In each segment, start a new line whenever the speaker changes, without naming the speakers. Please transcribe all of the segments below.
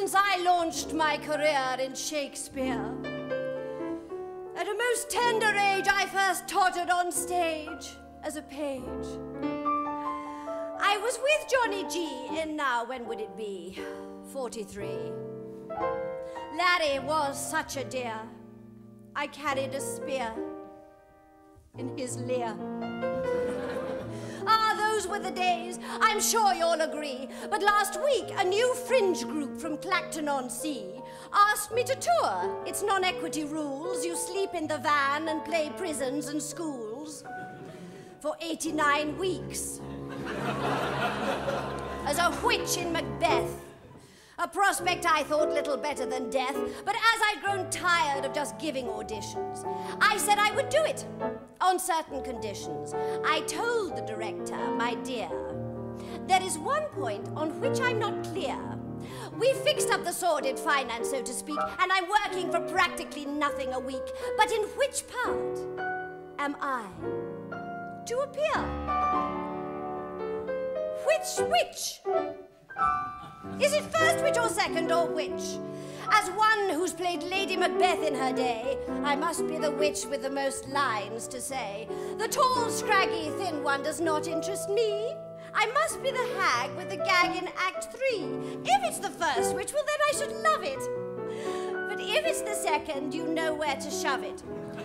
since I launched my career in Shakespeare. At a most tender age, I first tottered on stage as a page. I was with Johnny G in now, when would it be? 43. Larry was such a dear. I carried a spear in his Lear. Were the days, I'm sure you'll agree. But last week, a new fringe group from Clacton on Sea asked me to tour. It's non equity rules. You sleep in the van and play prisons and schools for 89 weeks. As a witch in Macbeth. A prospect I thought little better than death, but as I'd grown tired of just giving auditions, I said I would do it on certain conditions. I told the director, my dear, there is one point on which I'm not clear. We fixed up the sordid finance, so to speak, and I'm working for practically nothing a week. But in witch part am I to appear? Which which? Is it first witch or second or which? As one who's played Lady Macbeth in her day, I must be the witch with the most lines to say. The tall, scraggy, thin one does not interest me. I must be the hag with the gag in Act Three. If it's the first witch, well, then I should love it. But if it's the second, you know where to shove it.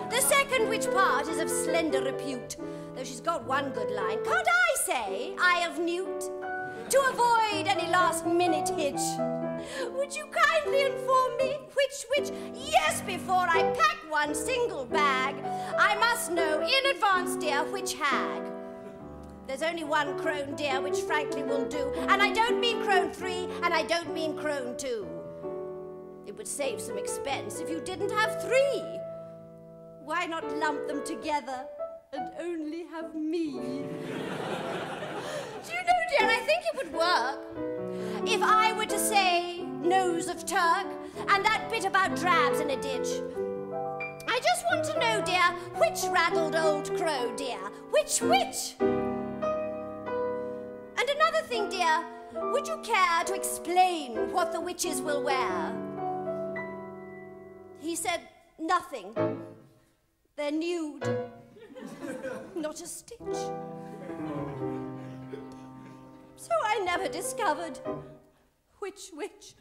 The second witch part is of slender repute, though she's got one good line. Can't I say, eye of Newt? To avoid any last minute hitch, would you kindly inform me which witch? Yes, before I pack one single bag, I must know in advance, dear, which hag. There's only one crone, dear, which frankly will do. And I don't mean crone three, and I don't mean crone two. It would save some expense if you didn't have three. Why not lump them together and only have me? do you know, dear, I think it would work. If I were to say nose of Turk and that bit about drabs in a ditch. I just want to know, dear, which raddled old crow, dear? Which, witch? And another thing, dear, would you care to explain what the witches will wear? He said, nothing. They're nude. Not a stitch. So I never discovered which witch.